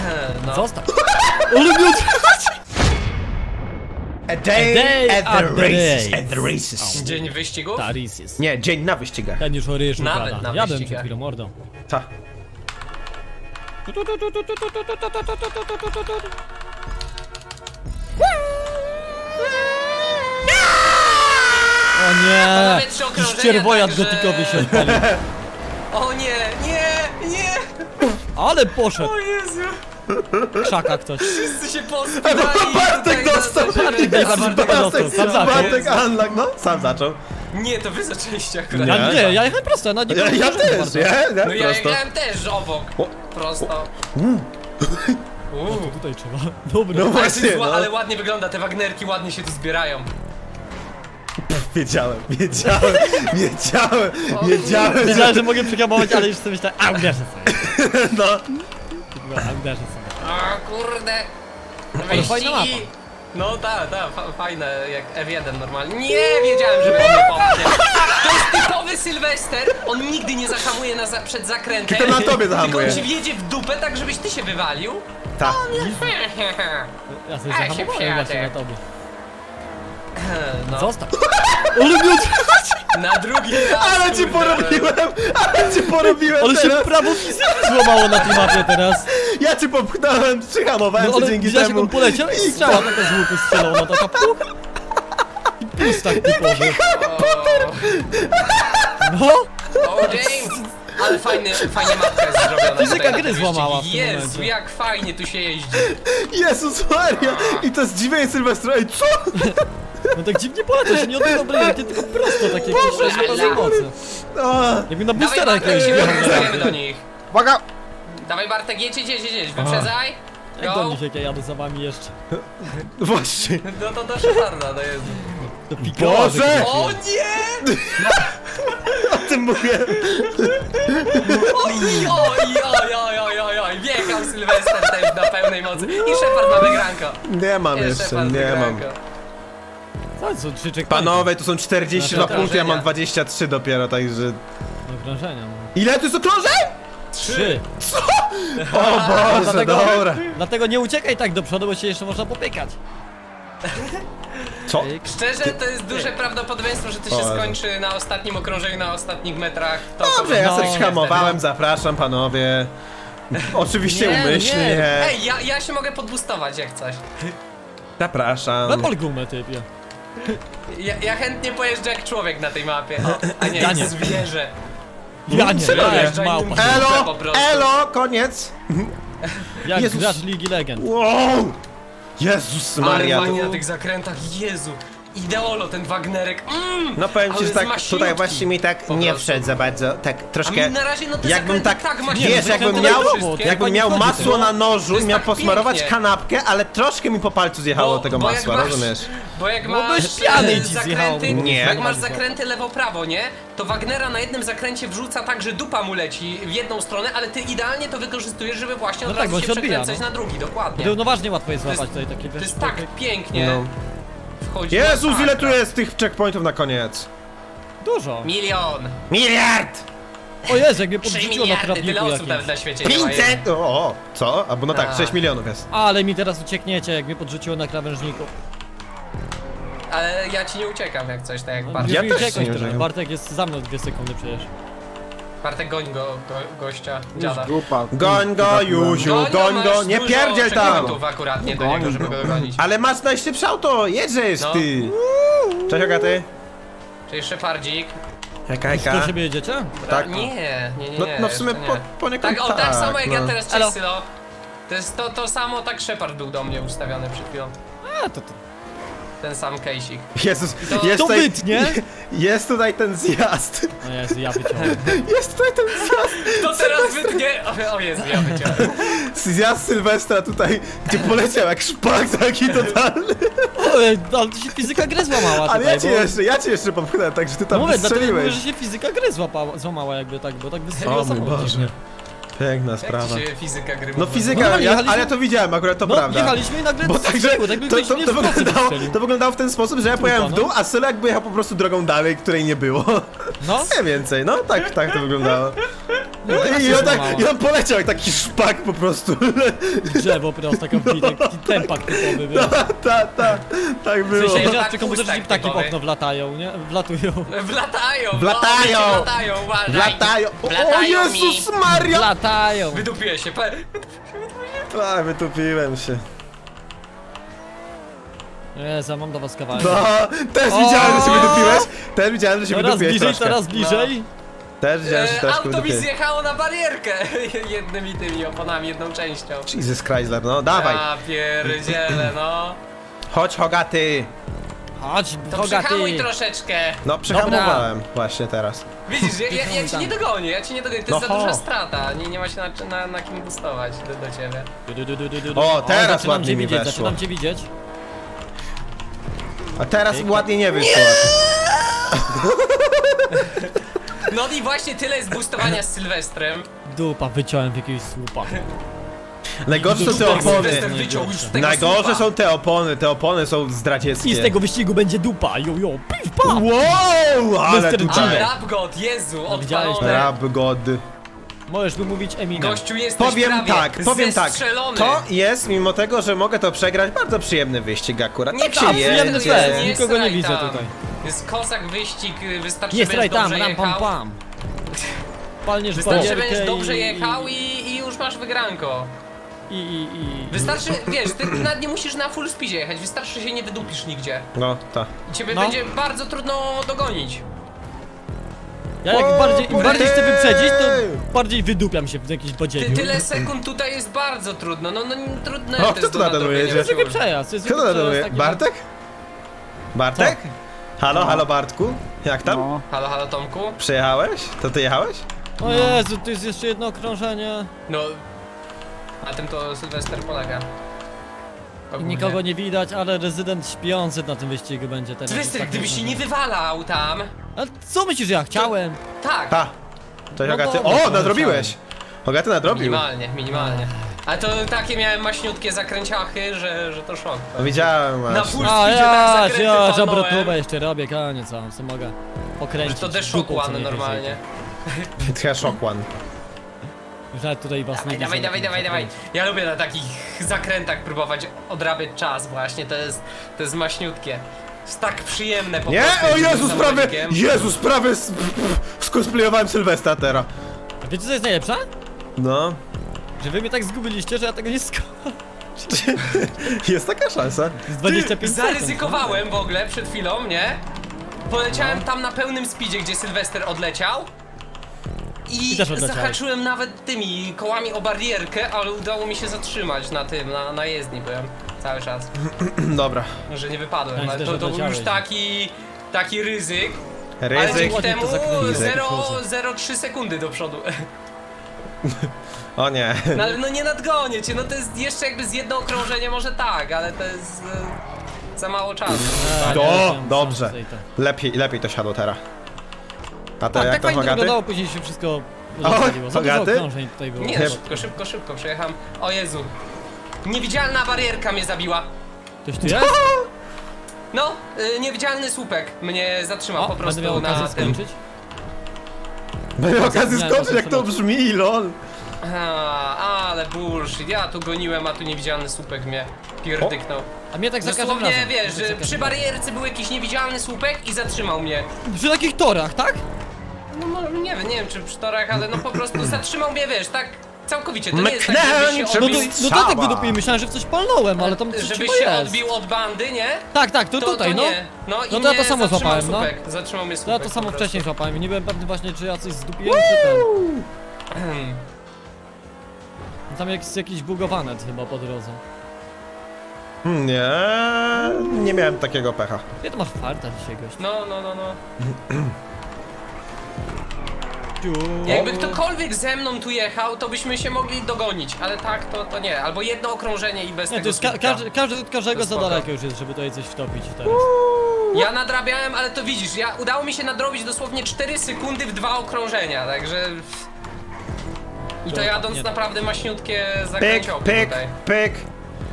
No. Zostaw. A day, day at the at the races. race. At the races. Dzień wyścigów? Taris jest. Nie, dzień na wyścigach. Ten już o ryżu Nawet gada. na Jadłem wyścigach. przed chwilą mordą. Ta. O nie! Panowie, trzy okrążenia, także- gotikowy się odpalił. O nie, nie, nie! Ale poszedł! O Jezu! Krzaka ktoś. Wszyscy się Bartek dostał! zasadzie- Daj Bartek dostał, sam zaczął. Bartek unlock, no, sam zaczął. Nie, to wy zaczęliście akurat. Nie. Ja nie, ja jechałem prosto, ja nawet nie Ja, ja też, bardzo. nie? No ja jechałem też obok. O. Prosto. To Uuu. tutaj trzeba. Dobra. No właśnie, no. ale ładnie wygląda, te wagnerki ładnie się tu zbierają. Wiedziałem, wiedziałem, wiedziałem, wiedziałem, Wiedziałem, że... że mogę przehamować, ale już sobie myślałem, a uderzę sobie. No, A uderzę sobie. A kurde. Ale fajna Wyścigi. mapa. No tak, tak, fa fajne, jak F1 normalnie. Nie wiedziałem, że będzie popnie. To jest typowy Sylwester. On nigdy nie zahamuje na za przed zakrętem. To na tobie zahamuje. Tylko on ci wjedzie w dupę, tak żebyś ty się wywalił. ta. Ja sobie zahamowałem właśnie na tobie. No, Zostaw. Mnie na drugi raz. Ale ci kurde. porobiłem, ale ci porobiłem Ale się teraz. prawo fizyki złamało na tej mapie teraz. Ja cię popchnąłem, przyhamowałem No cię ale dzięki widziałeś jak temu. on poleciał i strzała taka z łuku strzelona, taka puch. I pustak typowy. No, O, James! Ale fajny, fajnie mapka jest zrobiona. Fizyka tutaj gry złamała w tym Jezu, momencie. jak fajnie tu się jeździ. Jezus Maria! I to zdziwienie Sylwestra, ej co? no tak dziwnie poleciał się, nie odbiegał brylki, tylko prosto takie Boże, bez mocy. A, Jakby na Dawaj boostera Bartek, jakiegoś się wjechał. wyprzedzajemy do nich. Uwaga! Dawaj Bartek, jedź, jedź, jedź, jedź, wyprzedzaj. Jak do Go. nich, jak ja jadę za wami jeszcze. Właśnie. No to do Szeparda, to jest. To pikoła, Boże! że- O nie! O tym mówię. Oj, oj, oj, oj, oj, oj, oj, wjechał Sylwester też na pełnej mocy. I Shepard ma wygranko. Nie mam jeszcze, Shepard nie mam. wygranko. Co, są trzy checkpointy Panowie, tu są 42 Nasze punkty, ja mam okrążenia. 23 dopiero, także... do okrążenia. no. Ile tu jest okrążeń? Trzy. O Boże, Dlatego- dobra. Dlatego nie uciekaj tak do przodu, bo się jeszcze można popykać. Co? Pyk. Szczerze, to jest duże prawdopodobieństwo, że to się O skończy na ostatnim okrążeniu, na ostatnich metrach. To Dobrze, ja No. sobie hamowałem, zapraszam panowie. Oczywiście Nie, umyślnie. Ej, ja, ja się mogę podbustować jak coś. Zapraszam. Napal gumę, typie. Ja, ja chętnie pojeżdżę jak człowiek na tej mapie, a nie Ja jak nie. zwierzę. Ja nie, ja jak małpa. Elo, elo, koniec. Jak Jezus. gracz Ligi Legend. Wow. Jezus Ale Maria. fajnie na tych zakrętach, Jezu. Ideolo, ten Wagnerek. Mm, No powiem ci, że tak tutaj maśniutki. właśnie mi tak Po nie wszedł za bardzo, tak A troszkę... mi na razie no te Jakbym tak, tak ma wiesz, no jakbym miał, jakbym miał masło to. na nożu i miał tak posmarować pięknie. kanapkę, ale troszkę mi po palcu zjechało tego bo masła, masz- rozumiesz? Bo jak No masz bez piany e, ci zakręty, Nie. jak masz zakręty lewo-prawo, nie? To Wagnera na jednym zakręcie wrzuca tak, że dupa mu leci w jedną stronę, ale ty idealnie to wykorzystujesz, żeby właśnie od No tak, razu bo się odbija, przekręcać no. na drugi, dokładnie. Równoważnie łatwo jest To jest- złapać tutaj takie To jest tak pięknie No. Wchodzi. Jezus, ile tu jest tych checkpointów na koniec? Dużo. Milion! Miliard! O Jezu, jak mnie 3 podrzuciło na trawniku osób na jakimś. świecie nie ma. 500! O, o, co? Albo no tak, A. 6 milionów jest. Ale mi teraz uciekniecie, jak mnie podrzuciło na krawężniku. Ale ja ci nie uciekam jak coś, tak jak No, Bartek. Ja też nie uciekam. Bartek jest za mną dwie sekundy przecież. Bartek goń go, go gościa, dziada. Grupa. Goń go, Juziu, goń go, masz nie dużo pierdziel tam! akurat nie do niego, żeby go dogonić. Ale masz najszybsze auto, jedziesz No. ty! Cześć Agaty. Czyli Szepardzik. Hejka, Do hejka. siebie jedziecie? Tak. Nie, nie, nie, No, nie. no w sumie jeszcze po, nie. poniekąd Tak, o, tak samo jak ja no. teraz cześć Sylo. To jest to, to samo, tak Shepard był do mnie ustawiony przed chwilą. A, to, to, Ten sam case'ik. Jezus, To- jest to tutaj, wytnie! jest tutaj ten zjazd. No Jezu, ja wyciąłem. Jest tutaj ten zjazd. To teraz wytnie! O, o Jezu, ja wyciąłem. Zjazd Sylwestra tutaj, gdzie poleciał jak szpak taki totalny. Ale to się fizyka gry złamała Ale tutaj, ja cię bo... jeszcze, ja cię jeszcze popchnę, także ty tam No mówię, dlatego mówię, że się fizyka gry złapała, złamała jakby tak, bo tak wystrzeliło O mój samochód. Boże. Piękna Jak sprawa. ci się fizyka gry No fizyka, No, ja, ale ja to widziałem, akurat to No, prawda. jechaliśmy i nagle Bo strzeliło, tak to, to, to, wyglądało, to wyglądało w ten sposób, że ja pojechałem w dół, a Sylo jakby jechał po prostu drogą dalej, której nie było. No, Nie więcej, no tak, tak to wyglądało. I on, tak, I on poleciał jak taki szpak po prostu. Drzewo prosto, taki taki tempak typowy, wiesz. ta, ta, tak W było. sensie, To że tak tylko pustak ci ptaki w okno wlatają, nie? Wlatują. Wlatają! Wlatają! No, wlatają, uważaj! Latają. O, o Wlatają Jezus mi! Maria! Wlatają! Wydupię się. A, wytupiłem się. Jezu, mam do was kawałek. No, też O! widziałem, że się wydupiłeś. Też widziałem, że się wydupiłeś bliżej, troszkę. coraz bliżej. Też widziałem, że E, troszkę auto mi zjechało na barierkę jednymi tymi oponami, jedną częścią. Jesus Chrysler, no dawaj. A pierdziele, no. Chodź Hogaty. Chodź, To Hogaty. przyhamuj troszeczkę. No, przyhamowałem właśnie teraz. Widzisz, ja, ja, ja ci nie dogonię, ja ci nie dogonię, to jest No za duża ho. strata. Nie, nie ma się na, na, na kim bustować do, do ciebie. Du, du, du, du, du, du. O, teraz zaczynam ładnie cię mi widzieć, weszło. zaczynam cię widzieć. A teraz Pięknie. ładnie nie wyszło. No i właśnie tyle jest boostowania z Sylwestrem. Dupa, wyciąłem w jakiegoś słupa. Najgorsze są te opony. Najgorsze są te opony, te opony są zdradzieckie. I z tego wyścigu będzie dupa, jo jo, piw, pa! Wow, ale. A, tutaj. Rap God, Jezu, odpalone. Rap god. Możesz by mówić Eminem. Gościu, jesteś Powiem prawie tak, powiem tak. zestrzelony. To jest, mimo tego, że mogę to przegrać, bardzo przyjemny wyścig akurat. Nie tak się tam, je. przyjemny jest, jest nikogo nie raj widzę tam. tutaj. Jest kosak wyścig, wystarczy, Jest będziesz raj tam, dobrze ram pam jechał. pam. Palniesz Wystarczy, że barierkę będziesz dobrze i- jechał i, i już masz wygranko. I, i, i... Wystarczy, wiesz, ty nawet nie musisz na full speedzie jechać, wystarczy, że się nie wydupisz nigdzie. No, tak. I ciebie No. będzie bardzo trudno dogonić. Ja jak O, bardziej, im bardziej chcę wyprzedzić, to bardziej wydupiam się w jakiś Ty, badziewiu. tyle sekund tutaj jest bardzo trudno, no, no trudno O, jest kto to tu nadrobienia. jedzie? To jest zwykły przejazd, to jest Kto to zwykły przejazd nadaluje? taki, Bartek? Bartek? Halo, halo Bartku? Jak tam? No, Halo, halo Tomku? Przyjechałeś? To ty jechałeś? O Jezu, tu jest jeszcze jedno okrążenie. No, na tym to Sylwester polega. I Ogólnie. nikogo nie widać, ale rezydent śpiący na tym wyścigu będzie teraz. Sylwester, Tak gdybyś się nie wywalał tam. Ale co myślisz, że ja chciałem? Tak, Ha! Cześć No Hogaty. dobra, O, to nadrobiłeś! Hogaty nadrobił. minimalnie, minimalnie. Ale to takie miałem maśniutkie zakręciachy, że, że to szok. No, Widziałem Na właśnie. full A speedzie tak ja, zakręty ja, jeszcze robię, koniec, a co mogę pokręcić. to The dupą co normalnie. Trochę shock one. Już nawet tutaj was Dawaj, nie dawaj, widzę. dawaj, dawaj, dawaj. Ja lubię na takich zakrętach próbować odrabiać czas właśnie, to jest, to jest maśniutkie. Jest tak przyjemne po Nie! prostu. O Jezus, prawie! Jezus, prawie s- skosplayowałem Sylwestra teraz. A wiecie co jest najlepsze? No. Że wy mnie tak zgubiliście, że ja tego nie sko... Jest taka szansa. Z 25 sekund. Zaryzykowałem w ogóle przed chwilą, nie? Poleciałem No. tam na pełnym speedzie, gdzie Sylwester odleciał. I, I też odleciałeś. zahaczyłem nawet tymi kołami o barierkę, ale udało mi się zatrzymać na tym, na, na jezdni byłem cały czas, Dobra. że nie wypadłem. Ja Ale to, to był już odleciałeś. taki, taki ryzyk, ale Ryzyk. dzięki Ładnie temu to zakręciłeś. 0,03 sekundy do przodu. O nie. No ale no nie nadgonię cię, no to jest jeszcze jakby z jedno okrążenie może tak, ale to jest e, za mało czasu. A, mam dobrze. Lepiej, lepiej to siadło teraz. A to Tak, jak tak to Hogaty? wyglądało, później się wszystko rozwaliło. Hogaty? okrążeń tutaj było. Nie, szybko, szybko, szybko przejechałem. O Jezu. Niewidzialna barierka mnie zabiła. Ktoś tu jest? No, y, niewidzialny słupek mnie zatrzymał O, po prostu będę miał na okazję tym. skończyć. Będę okazję o jak to brzmi, lol. A, ale bullshit. Ja tu goniłem, a tu niewidzialny słupek mnie pierdyknął. A mnie tak za każdym Dosłownie, razem. wiesz, Tak że każdym przy barierce był jakiś niewidzialny słupek i zatrzymał mnie. Przy takich torach, tak? No, no nie wiem, nie wiem czy przy torach, ale no po prostu zatrzymał mnie, wiesz, tak całkowicie. To nie jest tak, żeby się No odbił, to, no tak wydupiłem, myślałem, że w coś palnąłem, ale tam coś żeby się jest. odbił od bandy, nie? Tak, tak, to, To, tutaj, to no. No, i No to ja to samo złapałem, no. Zatrzymał mnie To słupek ja to samo wcześniej złapałem i nie byłem pewny właśnie, czy ja coś zdupiłem, czy ten. Tam jest jakiś bugowanet chyba po drodze. Hmm, Nie, nie miałem takiego pecha. Gdzie to masz farta dzisiaj, gość? No, no, no, no. Jakby ktokolwiek ze mną tu jechał, to byśmy się mogli dogonić, ale tak to, to nie. Albo jedno okrążenie i bez Nie, tego to jest ka każdy, każdy od każdego za daleko już jest, żeby tutaj coś wtopić teraz. Ja nadrabiałem, ale to widzisz, ja udało mi się nadrobić dosłownie 4 sekundy w dwa okrążenia, także... I to jadąc nie. naprawdę maśniutkie Pyk, zakręcioki pyk, tutaj. pyk.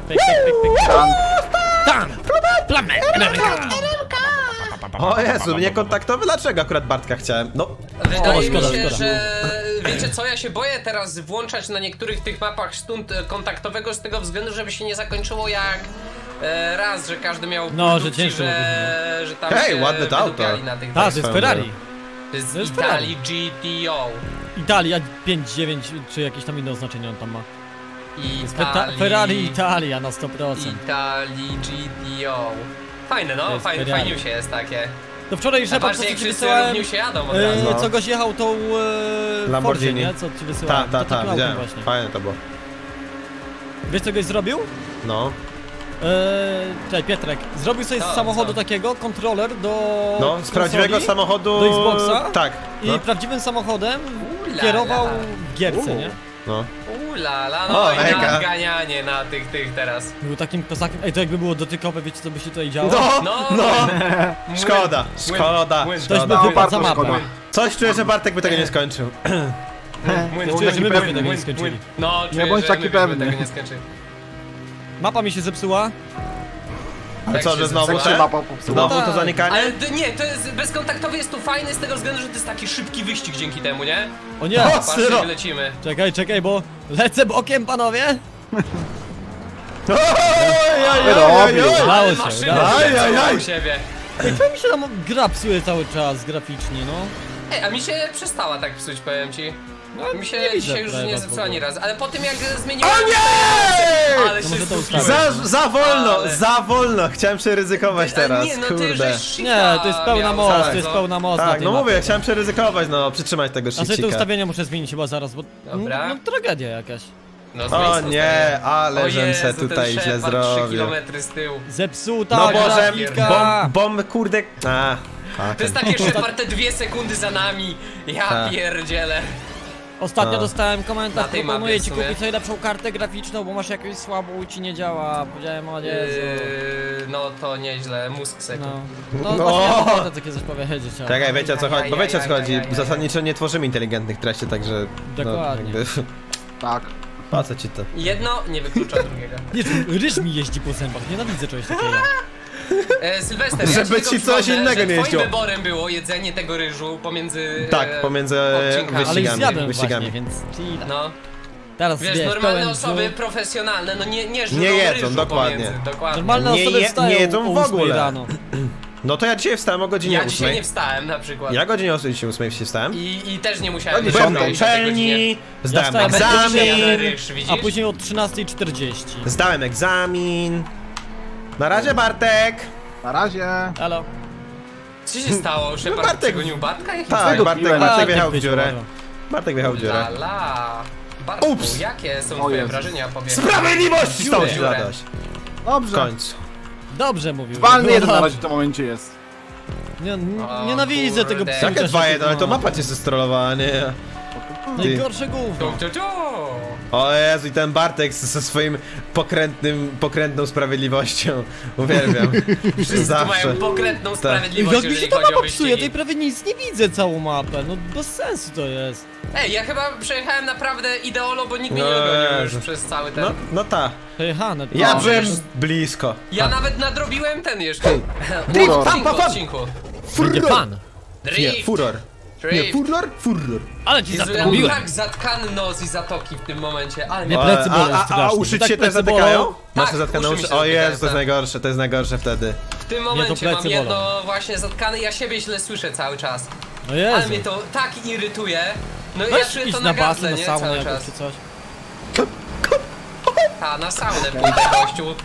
Pyk, pyk, pyk, pyk. Tam! Plamę! Ameryka! O Jezu, niekontaktowy? Dlaczego akurat Bartka chciałem? No, Wydaje O, mi szkoda, się, szkoda. że wiecie co, ja się boję teraz włączać na niektórych tych mapach stunt e, kontaktowego z tego względu, żeby się nie zakończyło jak e, raz, że każdy miał No, że ciężko że, że tam Hej, ładne to auto. na tych Tak, to jest Ferrari. To jest to jest Italii GTO. Italia 5, 9 czy jakieś tam inne oznaczenie on tam ma. Italii... Ferrari Italia na 100%. Italii GTO. Fajne no, jest fajnie, się jest takie. To wczoraj patrzcie co ci się jadą od e, razu. No. co goś jechał tą e, Lamborghini. Nie? Co ci Ta, wysyłałem. ta, To ta, autem widziałem. właśnie. Fajne to było. Wiesz co goś zrobił? No. Eee, czekaj, Pietrek, zrobił sobie Co, z samochodu co? takiego kontroler do No, z konsoli prawdziwego samochodu... do Xboxa? Tak. i No. prawdziwym samochodem Ula kierował la. w gierce, U. nie? No. Ulala, no O, i eka. nadganianie na tych, tych teraz. Był takim kozakiem, ej to jakby było dotykowe, wiecie co by się tutaj działo? No, No, no. Młyn, Szkoda, młyn, szkoda. Ktoś by szkoda. wypadł za mapę. szkoda. Coś czuję, że Bartek by tego nie skończył. Młyn, Czuję, że my taki byśmy tego nie skończyli. No, czuję, bądź że taki my byśmy pewny. tego nie skończyli. Mapa mi się zepsuła. Ale co, że znowu? Tak się te? Znowu No to zanikanie? Ale nie, to jest bezkontaktowy jest tu fajny z tego względu, że to jest taki szybki wyścig dzięki temu, nie? O nie! O, Patrzcie, Syro. lecimy. Czekaj, czekaj, bo lecę bokiem, panowie! Oj, oj, oj, oj, oj. Udało się, udało się. Ej, to mi się tam gra psuje cały czas graficznie, no. Ej, a mi się przestała tak psuć, powiem ci. No, Mi się nie widzę dzisiaj już nie w zepsuła ogóle. ani raz, ale po tym jak zmieniłem... O nie! Ale To się może to skupiłem. ustawię. Za, za wolno, Ale- za wolno. Chciałem przeryzykować teraz, nie, no ty kurde. żeś shifta Nie, to jest pełna miał moc, za to jest bardzo. pełna moc na Tak, tej no mapie. mówię, chciałem przeryzykować, no, przytrzymać tego A sobie te shifcika. ustawienia muszę zmienić chyba zaraz, bo Dobra. no, tragedia jakaś. No, O nie, ale żem se Jezu, ten tutaj źle Shepard trzy zrobił. kilometry z tyłu. Zepsuta No bo że grafika! bomb, bomb, kurde... A, To jest takie Shepard te dwie sekundy za nami. Ja Tak. pierdzielę. Ostatnio No. dostałem komentarz, proponuję ci kupić najlepszą kartę graficzną, bo masz jakąś słabą i ci nie działa. Powiedziałem, o Jezu. Yy, no to nieźle, mózg sekund. No, no, No. właśnie takie coś powiedzieć. ale- Czekaj, wiecie o co chodzi, bo wiecie o co chodzi. Zasadniczo nie tworzymy inteligentnych treści, także... Dokładnie. No, jakby, Tak. po co ci to? Jedno nie wyklucza drugiego. Nie, ryż mi jeździ po zębach, nienawidzę czegoś takiego. E, Sylwester, Żeby ja tylko ci coś przypomnę, innego że nie twoim jeździło. wyborem było jedzenie tego ryżu pomiędzy... Tak, e, pomiędzy e, odcinkami. Ale już wyścigami. zjadłem wyścigami. właśnie, więc. No, Teraz wiesz, wiesz, normalne pełen osoby brzuch. profesjonalne, no nie, nie żrą Nie jedzą, ryżu dokładnie. Pomiędzy, dokładnie. Normalne Nie osoby je- wstają nie jedzą o w 8 ogóle. rano. No to ja dzisiaj wstałem o godzinie Ja dzisiaj 8. nie wstałem na przykład. Ja godzinie o 8 się wstałem. I, I też nie musiałem Byłem wyjść na o 10 godzinie. uczelni, zdałem wstałem jadę egzamin, ryż, widzisz? A później o 13.40. zdałem egzamin. Na razie Bartek. Na razie. Halo. Co się stało? Shepard Bartek- przegonił Bartka? Jakim Tak, Bartek, piłem? Bartek Bartek wjechał w dziurę. Bartek wjechał w dziurę. La la. Bartku, Ups. jakie są twoje wrażenia po Sprawiedliwości stąd ci zadość. W Dobrze. końcu. Dobrze mówił. Walny jeden na dobrze. razie w tym momencie jest. Nie, nienawidzę tego psucia Jakie się 2-1, tego- ale to mapa cię zestrolowała, nie? Najgorsze gówno. O Jezu, i ten Bartek z- ze swoim pokrętnym, pokrętną sprawiedliwością. Uwielbiam. Wszyscy Zawsze. mają pokrętną Tak. sprawiedliwość, Jak mi się o mapa psuje, wyścigi. tej prawie nic nie widzę całą mapę, no bez sensu to jest. Ej, ja chyba przejechałem naprawdę ideolo, bo nikt mnie No nie dogonił już przez cały ten... No, no ta. Przejechane. to- Ja No, byłem blisko. Ja nawet nadrobiłem ten jeszcze. Drift. Będzie pan. Nie, Drift, furor. Nie, drift. furor? Furor. Ale ci zatrąbiłem. tak zatkany nos i zatoki w tym momencie, ale Nie plecy bolą a, a, a strasznie. uszy Tak cię też plecy bolą. zatykają? Masz Tak, te zatkane uszy mi uszy? się O zatykają, Jezu, to jest tak. najgorsze, to jest najgorsze wtedy. w tym momencie plecy mam jedno bolą. właśnie zatkane, ja siebie źle słyszę cały czas. No Ale Jezu. mnie to tak irytuje. No ja Weź czuję idź to na na gardle, basen, na nie? saunę Cały czas. czy coś. A, na saunę pójdę, gościu.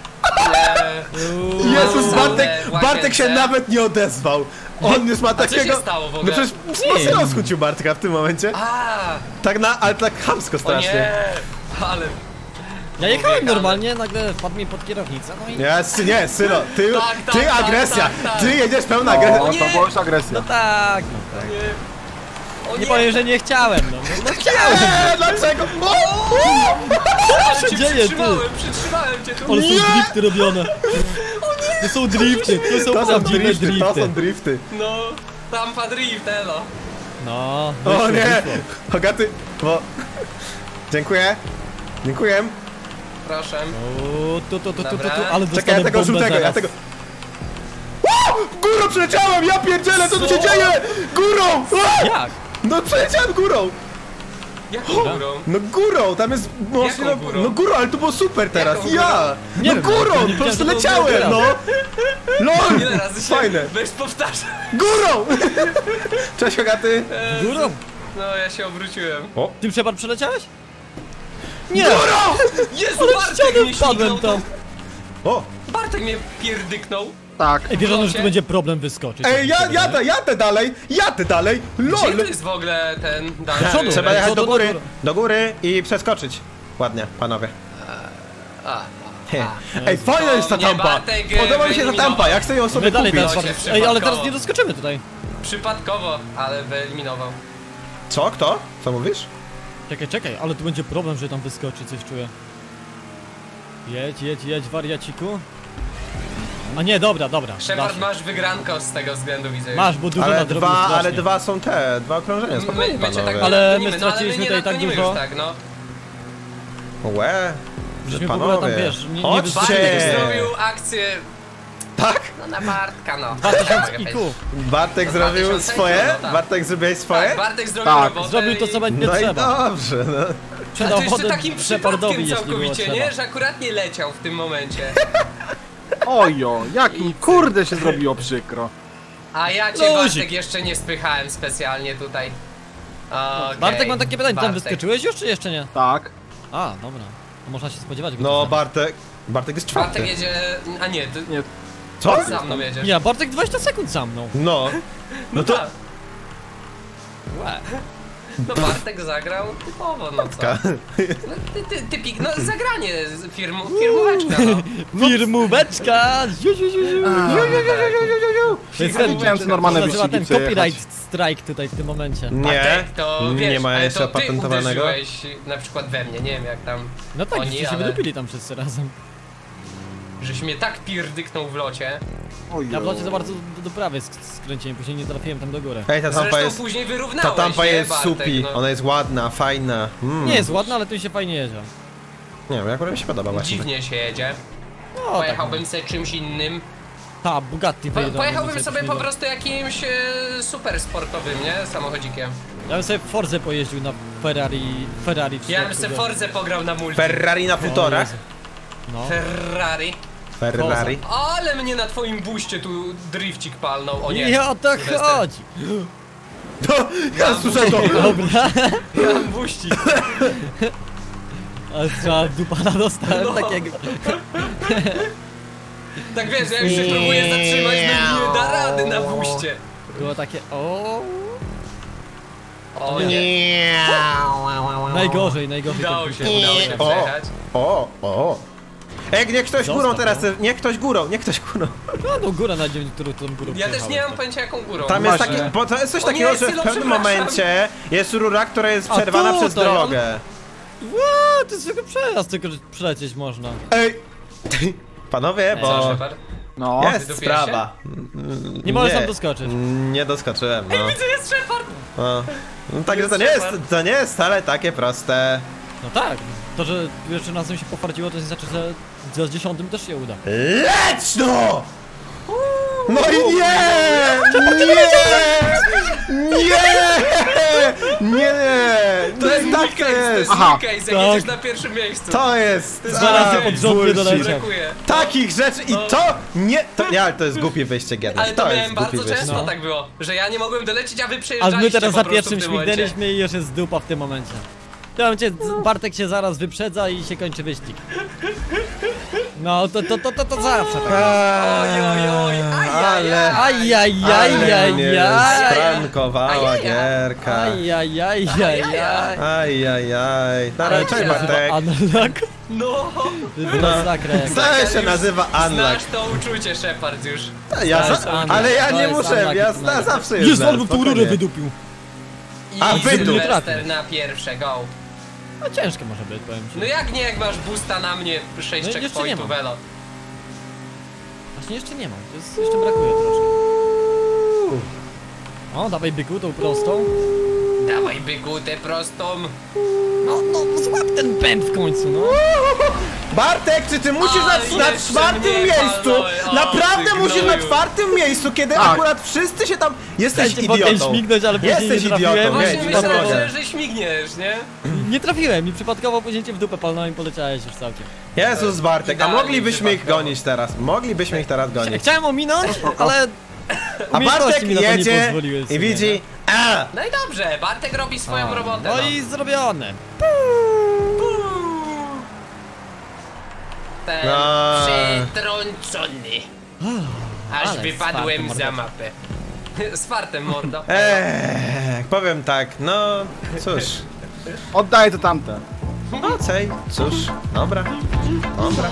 Jezus, Bartek, Bartek się nawet nie odezwał. On już ma co się takiego... stało w No ogóle? przecież mocno rozchucił Bartka w tym momencie. A, Tak na, ale tak chamsko o strasznie. nie. Ale... Ja jechałem normalnie, nagle wpadł mi pod kierownicę, no i... Nie, sy- nie, Sylo, ty, Tak, tak, ty tak, agresja, tak, tak. ty jedziesz pełna O, agresja. to nie. była już agresja. No tak, no tak. O Nie powiem, że nie chciałem, no. no, no chciałem. Eee, dlaczego? O! ale się cię dzieje, ty? przytrzymałem, przytrzymałem cię tu. Ale są drifty robione. To są drifty, to są To są prawdziwe drifty, to są drifty. No, Tampa Drift, elo. No, O wyszło, nie, wyszło. Hogaty, bo... Dziękuję, dziękuję. Proszę. O, tu, tu, tu, tu, tu, tu, Dobra. ale Czekaj, dostanę ja tego bombę żółtego, ja tego... O! Górą przeleciałem, ja pierdzielę, co tu się Co? dzieje? Górą! O! Jak? No przeleciałem górą! Jaką górą? No górą, tam jest mocno... Jaką górą? No górą, ale to było super teraz, Jaką ja! Nie no wiem, górą, nie po prostu to leciałem, było no! LOL! Ile razy się Fajne! Weź powtarzam. Górą! Cześć, Ogaty! Górą? No ja się obróciłem. O! Tym Shepard przeleciałeś? Nie! Górą! Jezu, Ale w Bartek ścianę mnie wpadłem tam! O! Bartek mnie pierdyknął. Tak. Ej, wierzono, że tu będzie problem wyskoczyć. Ej, ja jadę, jadę dalej! Jadę dalej! Gdzie LOL! to jest w ogóle ten przodu. Trzeba jechać do góry, do góry i przeskoczyć. Ładnie, panowie. A, He. Ej, fajna jest ta tampa! Bartek, Podoba mi się ta tampa, jak chcę ją sobie My dalej kupić. Ej, ale teraz nie doskoczymy tutaj. przypadkowo, ale wyeliminował. Co? Kto? Co mówisz? Czekaj, czekaj, ale tu będzie problem, że tam wyskoczy, coś czuję. Jedź, jedź, jedź, wariaciku. A nie, dobra, dobra. Shepard się. masz wygranko z tego względu, widzę. Masz, bo dużo Ale nadrobił dwa, strasznie. ale dwa są te, dwa okrążenia, My, spokojnie my cię tak panowie. Ale nie my nadgonimy, straciliśmy no, tutaj tak nadgonimy dużo. Już, tak, no. Łe, Żeśmy w ogóle tam, panowie. wiesz, nie- nie Chodźcie! Bartek zrobił akcję Tak? no, na Bartka, no. 2000 Mogę IQ. Bartek To zrobił 2000 swoje? no tak. Bartek zrobiłeś swoje? Tak, Bartek zrobił Tak, robotę Zrobił to, co i... będzie No i trzeba. dobrze, no. A to Przedał jeszcze wodę takim Shepardowi, przypadkiem jeśli było całkowicie, trzeba. nie? Że akurat nie leciał w tym momencie. Ojo, jak mi kurde się zrobiło przykro. A ja cię Luzik. Bartek jeszcze nie spychałem specjalnie tutaj. Okej, Bartek, mam takie pytanie, tam Bartek. wyskoczyłeś już, czy jeszcze nie? Tak. A, dobra. To można się spodziewać. go No. Bartek, Bartek jest Bartek czwarty. jedzie... A nie, ty Nie. Co? za mną jedziesz. Nie, Bartek 20 sekund za mną. No. No to... Tak. Łe. No Bartek zagrał typowo, no co? No, ty, ty, typik, no zagranie, z firmu, firmóweczka, no. Firmóweczka! Ziu, ziu, ziu, ziu. To jest ten, Chciałem to normalne się nazywa ten wyścigi przejechać. copyright strike tutaj w tym momencie. Nie, Bartek, to wiesz, nie ma ale jeszcze to ty opatentowanego. uderzyłeś na przykład we mnie, nie wiem jak tam, No tak, Oni, się ale- wydupili tam wszyscy razem. żeś mnie tak pierdyknął w locie. Ojo. Ja w za bardzo do, do prawej sk- skręciłem, później nie trafiłem tam do góry. Ej, ta tampa Zresztą jest... później Ta wyrównałeś, tampa nie, jest Bartek, supi, no. ona jest ładna, fajna. Mm. Nie jest ładna, ale tu się fajnie jedzie. Nie wiem, akurat mi się podoba właśnie. Dziwnie się jedzie. No, tak. Pojechałbym sobie czymś innym. Ta, Bugatti Po, wyjedą. pojechałbym sobie po prostu jakimś e, super sportowym, nie? Samochodzikiem. Ja bym sobie Forze pojeździł na Ferrari, Ferrari Ja bym sobie. Forzę pograł na multi. Ferrari na futorach. No. Ferrari. Ferrari. Ale mnie na twoim buście tu drifcik palnął, o nie. I o to Sylwester. chodzi. To, ja słyszę to. Dobra. Ja mam buścik. Ale trzeba dupana dostałem No. takiego. Tak wiesz, ja już się próbuję zatrzymać, no nie da rady na buście. Było takie o. O nie. Najgorzej, najgorzej. Udało się, udało się O. przejechać. O, o. Ej, niech ktoś Zostaw, górą teraz, no. niech ktoś górą, niech ktoś górą. No, no góra na dzień, którą tą górą Ja też nie mam pojęcia jaką górą. Tam jest Właśnie. taki, bo to jest coś O takiego, nie, że w Sylo, pewnym momencie jest rura, która jest przerwana przez drogę. Ła, to jest tylko przejazd, tylko przelecieć można. Ej! Panowie, bo? No. jest sprawa. Nie możesz tam doskoczyć. Nie doskoczyłem, no. Widzę, jest Shepard! no. no także to nie jest, to nie jest wcale takie proste. No tak, to, że jeszcze razem się pofardziło, to nie znaczy, że z dziesiątym też się uda. Leć no! No i nie! Nie! Nie! Nie! To jest tak to case, to jest! Aha. case, jak Tak. jedziesz na pierwszym miejscu. To jest! Dwa razy a, pod rząd nie bullshit. doleciał. Takich rzeczy i No. to nie. To, nie, ale to jest głupie wyjście gierne. Ale to, jest miałem bardzo często No. tak było, że ja nie mogłem dolecieć, a wy A przejeżdżaliście my teraz za pierwszym śmignęliśmy i już jest dupa w tym momencie. Ja mam cię, Bartek się zaraz wyprzedza i się kończy wyścig. No, to, to, to, to, to zawsze tak. Oj, oj, oj, Ale. Mnie sprankowała gierka. Ajajajajajaj. Ajajaj. Cześć Bartek. Unlock. No, jest jakaś. To się nazywa unlock. znasz to uczucie, Shepard już. Ja jest ale ja nie jest muszę, ja jest zawsze Jest jestem. on tą rurę wydupił. A, wy tu. Sylwester na pierwsze, go. No ciężko może być, powiem ci. No jak nie, jak masz boosta na mnie, 6 No checkpointów, elo. Właśnie jeszcze nie mam, to jest, jeszcze brakuje troszkę. O, dawaj byku tą prostą. Dawaj byku tę prostą. No, no, złap ten pęd w końcu, no. Bartek, czy ty musisz A, na, na czwartym miejscu? O, Naprawdę musisz na czwartym miejscu, kiedy Tak. akurat wszyscy się tam... Jesteś Chciałem cię idiotą. śmignąć, ale Jesteś idiotą, Właśnie nie, Właśnie nie myślałem, że śmigniesz, nie? Nie trafiłem i przypadkowo później cię w dupę palnąłem i poleciałeś już całkiem. Jezus Bartek, a moglibyśmy ich gonić teraz. Moglibyśmy ich teraz gonić. Chciałem ominąć, ale A umiejętności Bartek mi na to nie jedzie pozwoliły w i sumie, widzi... A! No i dobrze, Bartek robi swoją A, robotę. No i zrobione. Ten No. przetrącony. Aż ale wypadłem z za mapę. Z fartem, mordo. Eee, powiem tak, no cóż, Oddaję to tamte. no cej, cóż, dobra, dobra.